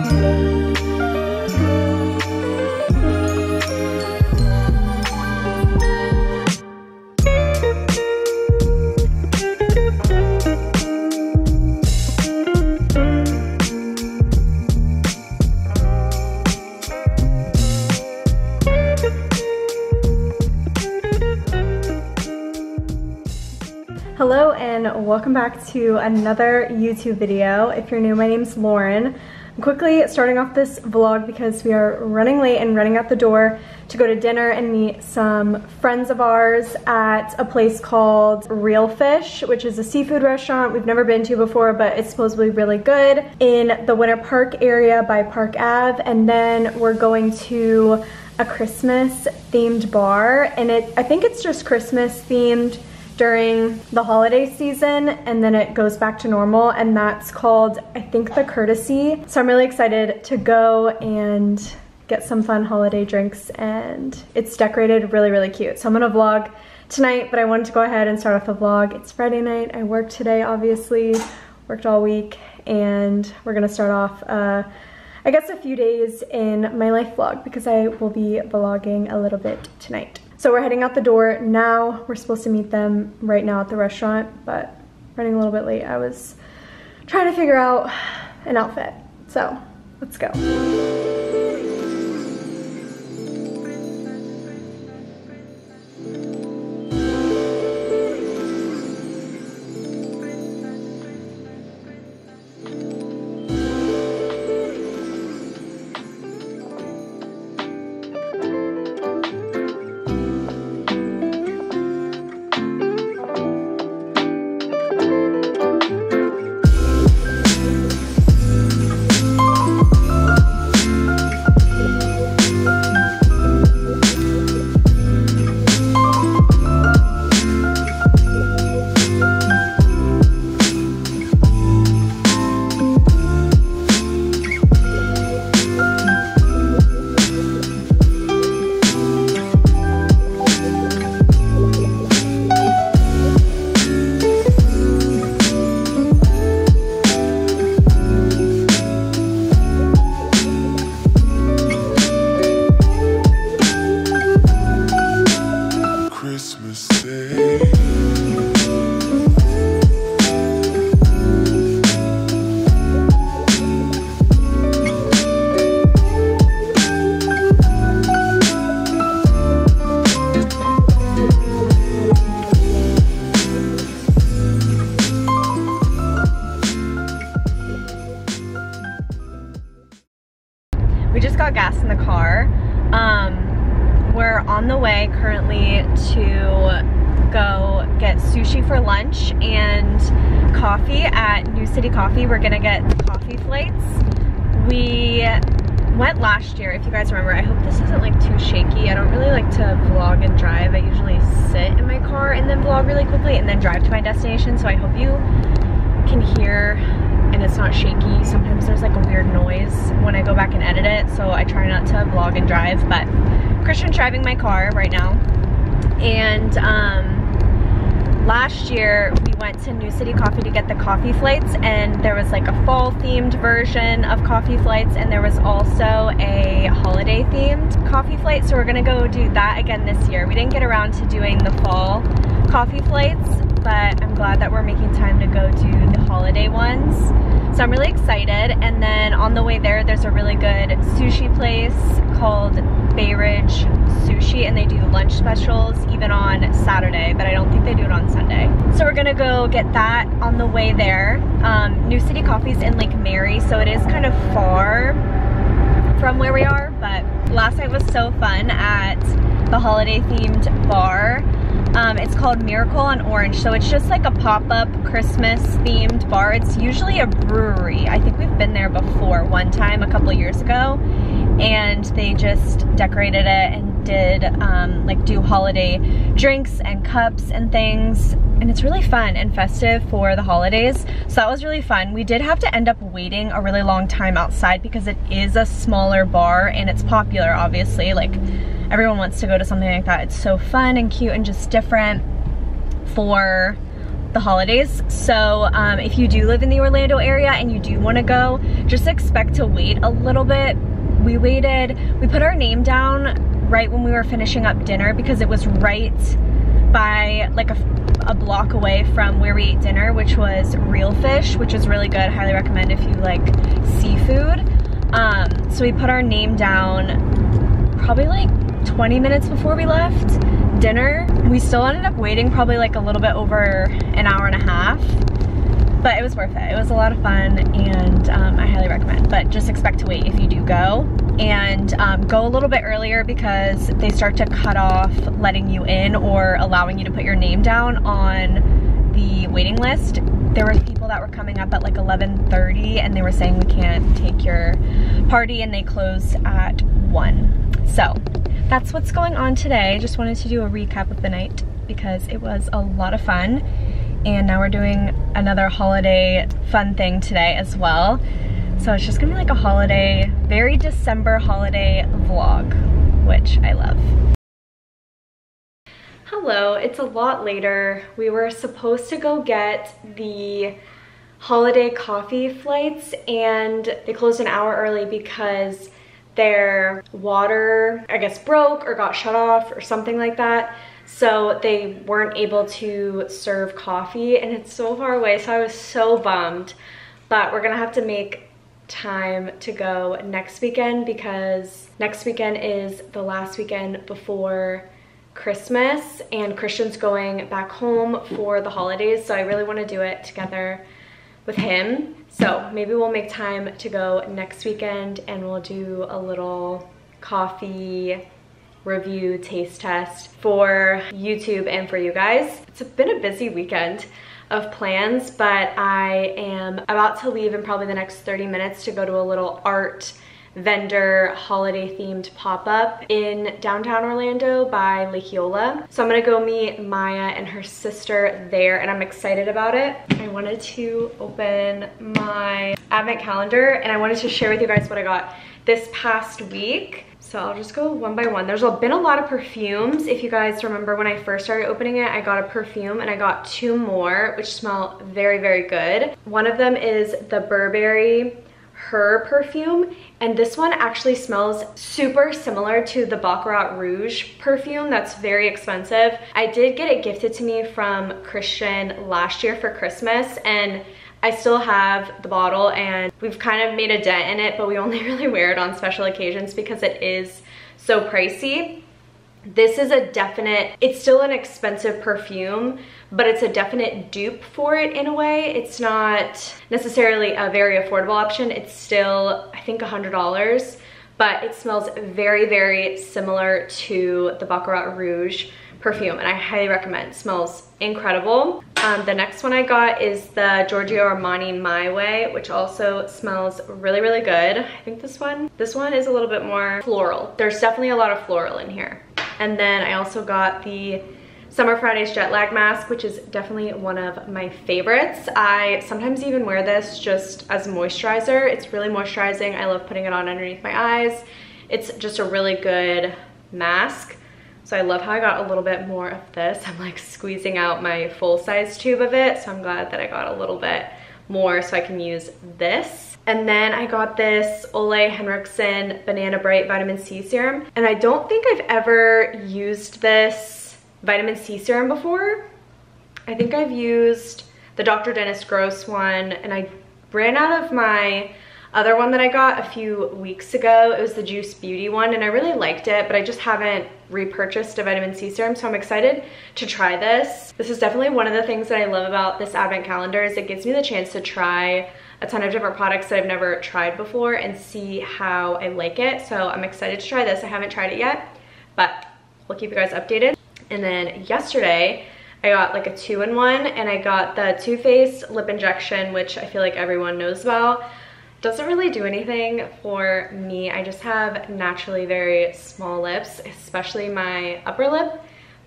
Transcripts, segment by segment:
Hello welcome back to another YouTube video. If you're new, my name's Lauren. I'm quickly starting off this vlog because we are running late and running out the door to go to dinner and meet some friends of ours at a place called Reel Fish, which is a seafood restaurant we've never been to before, but it's supposedly really good in the Winter Park area by Park Ave. And then we're going to a Christmas themed bar and it I think it's just Christmas themed during the holiday season and then it goes back to normal and that's called I think the courtesy. So I'm really excited to go and get some fun holiday drinks and it's decorated really really cute. So I'm gonna vlog tonight but I wanted to go ahead and start off the vlog. It's Friday night. I worked today obviously. Worked all week and we're gonna start off uh, I guess a few days in my life vlog because I will be vlogging a little bit tonight. So we're heading out the door now. We're supposed to meet them right now at the restaurant, but running a little bit late. I was trying to figure out an outfit. So let's go. Coffee at New City Coffee. We're gonna get coffee flights. We went last year, if you guys remember. I hope this isn't like too shaky. I don't really like to vlog and drive. I usually sit in my car and then vlog really quickly and then drive to my destination. So I hope you can hear and it's not shaky. Sometimes there's like a weird noise when I go back and edit it, so I try not to vlog and drive, but Christian's driving my car right now. And um, last year we went to New City Coffee to get the coffee flights and there was like a fall themed version of coffee flights and there was also a holiday themed coffee flight. So we're gonna go do that again this year. We didn't get around to doing the fall coffee flights, but I'm glad that we're making time to go do the holiday ones. So I'm really excited. And then on the way there, there's a really good sushi place called Bay Ridge Sushi and they do lunch specials even on Saturday, but I don't think they do it on Sunday. So we're gonna go get that on the way there. Um, New City Coffee's in Lake Mary, so it is kind of far from where we are, but last night was so fun at the holiday themed bar. Um, it's called Miracle on Orange. So it's just like a pop-up Christmas themed bar. It's usually a brewery. I think we've been there before one time a couple years ago and they just decorated it and did um, like do holiday drinks and cups and things and it's really fun and festive for the holidays so that was really fun we did have to end up waiting a really long time outside because it is a smaller bar and it's popular obviously like everyone wants to go to something like that it's so fun and cute and just different for the holidays. So um, if you do live in the Orlando area and you do wanna go, just expect to wait a little bit. We waited, we put our name down right when we were finishing up dinner because it was right by like a, a block away from where we ate dinner, which was Reel Fish, which is really good. Highly recommend if you like seafood. Um, so we put our name down probably like 20 minutes before we left dinner. We still ended up waiting probably like a little bit over an hour and a half, but it was worth it. It was a lot of fun and um, I highly recommend, but just expect to wait if you do go. And um, go a little bit earlier because they start to cut off letting you in or allowing you to put your name down on the waiting list. There were people that were coming up at like 11.30 and they were saying we can't take your party and they close at 1. So that's what's going on today. I just wanted to do a recap of the night because it was a lot of fun. And now we're doing another holiday fun thing today as well. So it's just gonna be like a holiday, very December holiday vlog, which I love. Hello, it's a lot later. We were supposed to go get the holiday coffee flights and they closed an hour early because their water, I guess, broke or got shut off or something like that. So they weren't able to serve coffee and it's so far away. So I was so bummed, but we're gonna have to make time to go next weekend because next weekend is the last weekend before Christmas and Christian's going back home for the holidays. So I really wanna do it together with him. So maybe we'll make time to go next weekend and we'll do a little coffee review taste test for YouTube and for you guys. It's been a busy weekend of plans, but I am about to leave in probably the next 30 minutes to go to a little art vendor holiday themed pop-up in downtown Orlando by Lake Eola. So I'm gonna go meet Maya and her sister there and I'm excited about it. I wanted to open my advent calendar and I wanted to share with you guys what I got this past week. So I'll just go one by one. There's been a lot of perfumes. If you guys remember when I first started opening it, I got a perfume and I got two more, which smell very, very good. One of them is the Burberry her perfume and this one actually smells super similar to the Baccarat Rouge perfume that's very expensive. I did get it gifted to me from Christian last year for Christmas and I still have the bottle and we've kind of made a dent in it but we only really wear it on special occasions because it is so pricey. This is a definite, it's still an expensive perfume, but it's a definite dupe for it in a way. It's not necessarily a very affordable option. It's still, I think $100, but it smells very, very similar to the Baccarat Rouge perfume and I highly recommend. It smells incredible. Um, the next one I got is the Giorgio Armani My Way, which also smells really, really good. I think this one, this one is a little bit more floral. There's definitely a lot of floral in here. And then I also got the Summer Fridays Jet Lag Mask, which is definitely one of my favorites. I sometimes even wear this just as moisturizer. It's really moisturizing. I love putting it on underneath my eyes. It's just a really good mask. So I love how I got a little bit more of this. I'm like squeezing out my full size tube of it. So I'm glad that I got a little bit more so I can use this. And then I got this Ole Henriksen Banana Bright Vitamin C Serum. And I don't think I've ever used this vitamin C serum before. I think I've used the Dr. Dennis Gross one and I ran out of my other one that I got a few weeks ago. It was the Juice Beauty one and I really liked it, but I just haven't repurchased a vitamin C serum, so I'm excited to try this. This is definitely one of the things that I love about this advent calendar is it gives me the chance to try a ton of different products that I've never tried before and see how I like it. So I'm excited to try this. I haven't tried it yet, but we'll keep you guys updated. And then yesterday, I got like a two-in-one and I got the Too Faced lip injection, which I feel like everyone knows about. Doesn't really do anything for me. I just have naturally very small lips, especially my upper lip,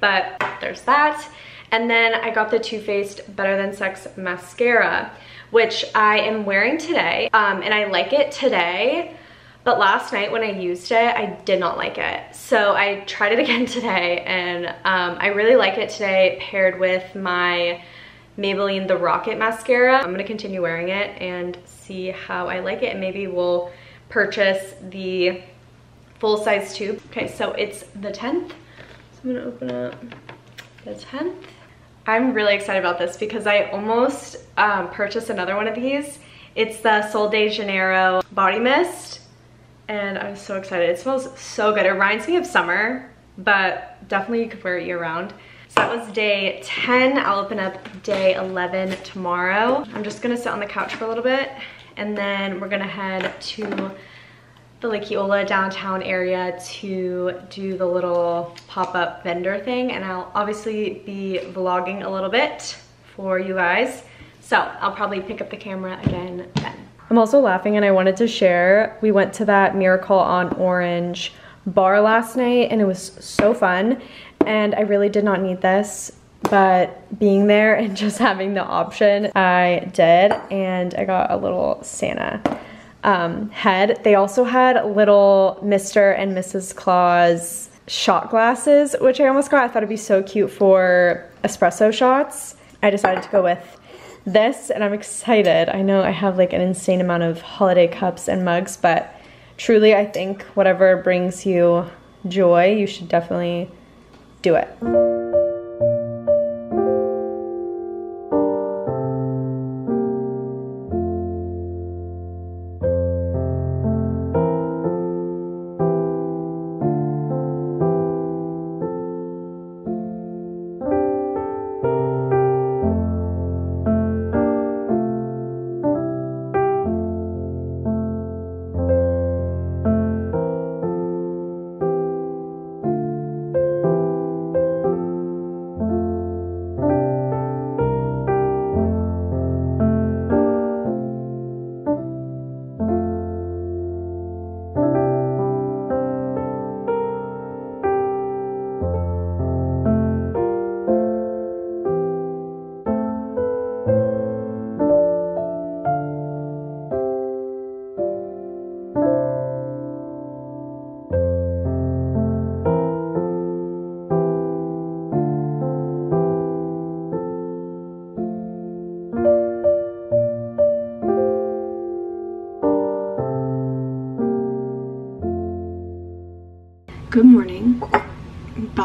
but there's that. And then I got the Too Faced Better Than Sex mascara which I am wearing today. Um, and I like it today, but last night when I used it, I did not like it. So I tried it again today and um, I really like it today paired with my Maybelline The Rocket Mascara. I'm gonna continue wearing it and see how I like it and maybe we'll purchase the full size tube. Okay, so it's the 10th. So I'm gonna open up the 10th. I'm really excited about this because I almost um, purchased another one of these. It's the Sol de Janeiro Body Mist and I'm so excited. It smells so good. It reminds me of summer, but definitely you could wear it year round. So that was day 10. I'll open up day 11 tomorrow. I'm just gonna sit on the couch for a little bit and then we're gonna head to the Lake Eola downtown area to do the little pop-up vendor thing and I'll obviously be vlogging a little bit for you guys. So I'll probably pick up the camera again then. I'm also laughing and I wanted to share, we went to that Miracle on Orange bar last night and it was so fun and I really did not need this but being there and just having the option I did and I got a little Santa um, head. They also had little Mr. and Mrs. Claus shot glasses, which I almost got. I thought it'd be so cute for espresso shots. I decided to go with this and I'm excited. I know I have like an insane amount of holiday cups and mugs, but truly I think whatever brings you joy, you should definitely do it.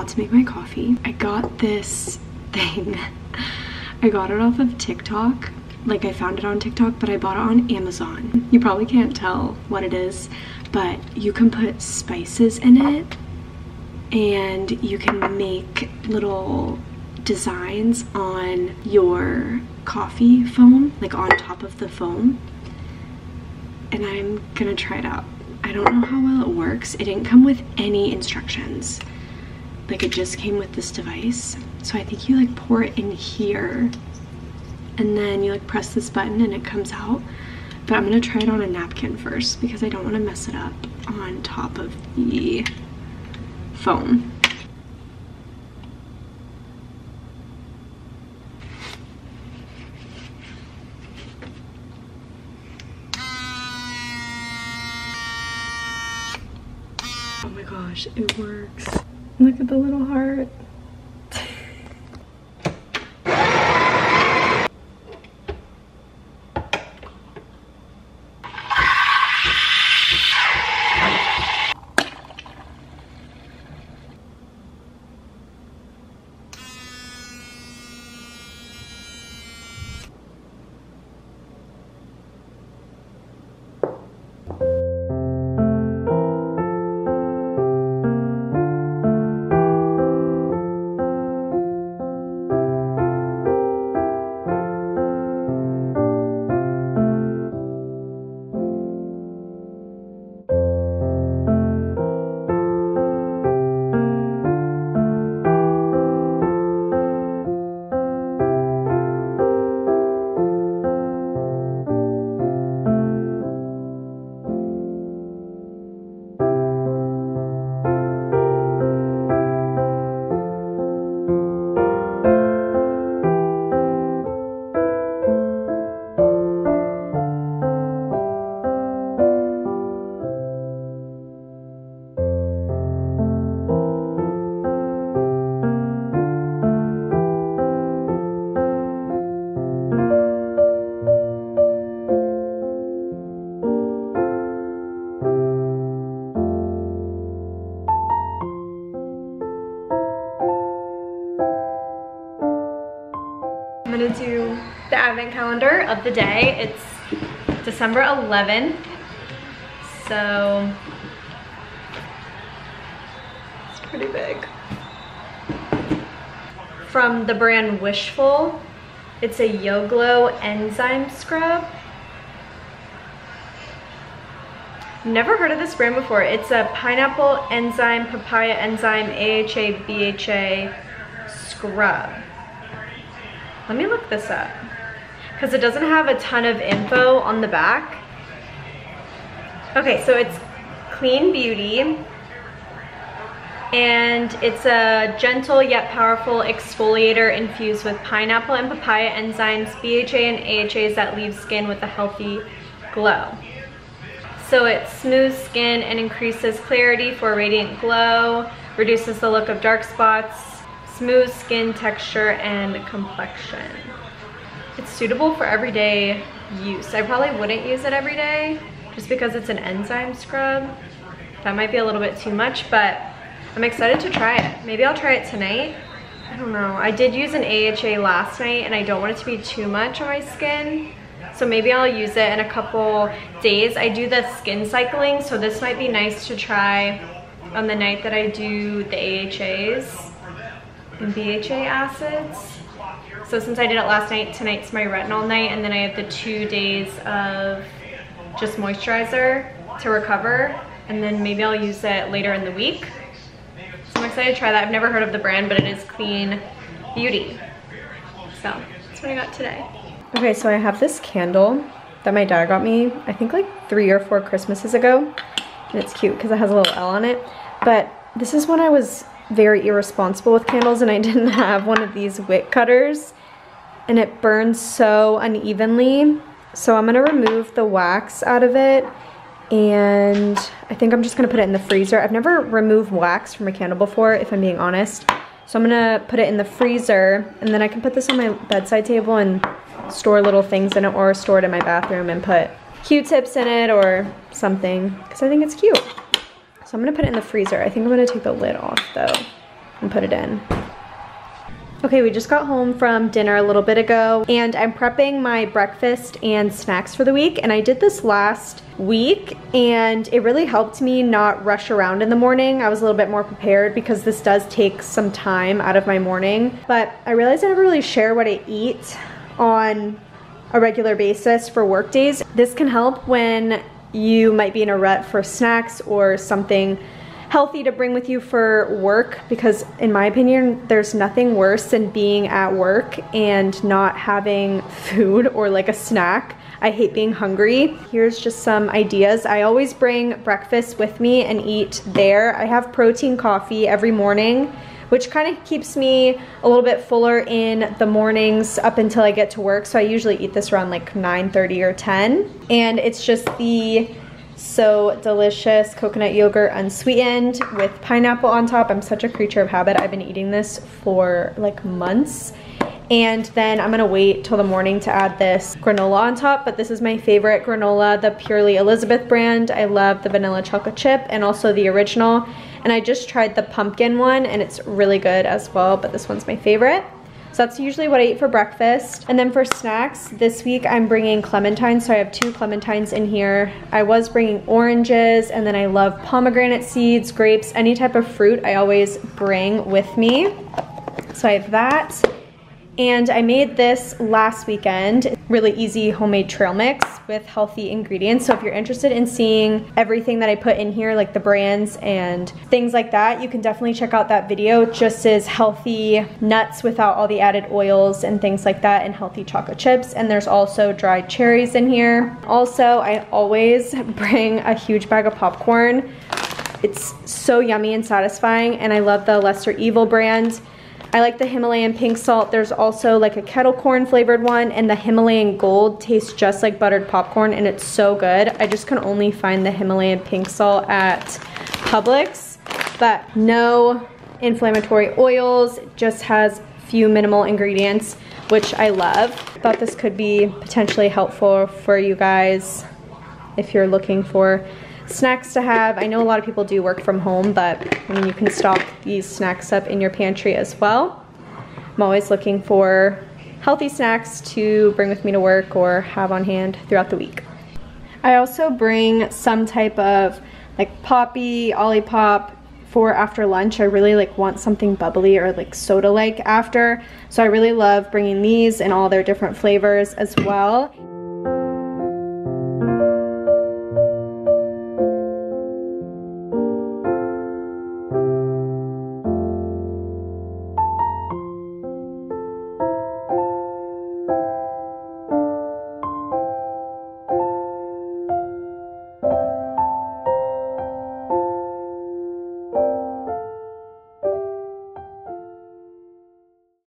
To make my coffee. I got this thing. I got it off of TikTok. Like I found it on TikTok, but I bought it on Amazon. You probably can't tell what it is, but you can put spices in it and you can make little designs on your coffee foam, like on top of the foam. And I'm gonna try it out. I don't know how well it works. It didn't come with any instructions. Like it just came with this device. So I think you like pour it in here and then you like press this button and it comes out. But I'm gonna try it on a napkin first because I don't wanna mess it up on top of the foam. Oh my gosh, it works. Look at the little heart. Advent calendar of the day. It's December 11th. So it's pretty big. From the brand Wishful, it's a YoGlow enzyme scrub. Never heard of this brand before. It's a pineapple enzyme, papaya enzyme, AHA, BHA scrub. Let me look this up because it doesn't have a ton of info on the back. Okay, so it's Clean Beauty and it's a gentle yet powerful exfoliator infused with pineapple and papaya enzymes, BHA and AHAs that leave skin with a healthy glow. So it smooths skin and increases clarity for a radiant glow, reduces the look of dark spots, smooth skin texture and complexion. It's suitable for everyday use. I probably wouldn't use it every day just because it's an enzyme scrub. That might be a little bit too much, but I'm excited to try it. Maybe I'll try it tonight. I don't know. I did use an AHA last night and I don't want it to be too much on my skin. So maybe I'll use it in a couple days. I do the skin cycling, so this might be nice to try on the night that I do the AHAs and BHA acids. So since I did it last night, tonight's my retinol night, and then I have the two days of just moisturizer to recover, and then maybe I'll use it later in the week. So I'm excited to try that. I've never heard of the brand, but it is Clean Beauty. So that's what I got today. Okay, so I have this candle that my dad got me, I think like three or four Christmases ago. And it's cute because it has a little L on it. But this is when I was very irresponsible with candles and I didn't have one of these wick cutters. And it burns so unevenly. So I'm to remove the wax out of it. And I think I'm just to put it in the freezer. I've never removed wax from a candle before, if I'm being honest. So I'm to put it in the freezer. And then I can put this on my bedside table and store little things in it or store it in my bathroom and put Q-tips in it or something because I think it's cute. So I'm gonna put it in the freezer. I think I'm gonna take the lid off though and put it in. Okay, we just got home from dinner a little bit ago and I'm prepping my breakfast and snacks for the week and I did this last week and it really helped me not rush around in the morning. I was a little bit more prepared because this does take some time out of my morning but I realized I never really share what I eat on a regular basis for work days. This can help when you might be in a rut for snacks or something healthy to bring with you for work because in my opinion there's nothing worse than being at work and not having food or like a snack. I hate being hungry. Here's just some ideas. I always bring breakfast with me and eat there. I have protein coffee every morning which kind of keeps me a little bit fuller in the mornings up until I get to work. So I usually eat this around like 9.30 or 10. And it's just the so delicious coconut yogurt unsweetened with pineapple on top. I'm such a creature of habit. I've been eating this for like months. And then I'm gonna wait till the morning to add this granola on top, but this is my favorite granola, the Purely Elizabeth brand. I love the vanilla chocolate chip and also the original. And I just tried the pumpkin one and it's really good as well, but this one's my favorite. So that's usually what I eat for breakfast. And then for snacks, this week I'm bringing clementines. So I have two clementines in here. I was bringing oranges and then I love pomegranate seeds, grapes, any type of fruit I always bring with me. So I have that. And I made this last weekend, really easy homemade trail mix with healthy ingredients. So if you're interested in seeing everything that I put in here, like the brands and things like that, you can definitely check out that video. It just as healthy nuts without all the added oils and things like that and healthy chocolate chips. And there's also dried cherries in here. Also, I always bring a huge bag of popcorn. It's so yummy and satisfying and I love the Lesser Evil brand. I like the Himalayan pink salt. There's also like a kettle corn flavored one and the Himalayan gold tastes just like buttered popcorn and it's so good. I just can only find the Himalayan pink salt at Publix, but no inflammatory oils, just has few minimal ingredients, which I love. Thought this could be potentially helpful for you guys if you're looking for snacks to have. I know a lot of people do work from home, but I mean, you can stock these snacks up in your pantry as well. I'm always looking for healthy snacks to bring with me to work or have on hand throughout the week. I also bring some type of like poppy, Olipop for after lunch. I really like want something bubbly or like soda like after. So I really love bringing these in all their different flavors as well.